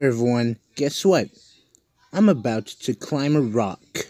everyone, guess what? I'm about to climb a rock.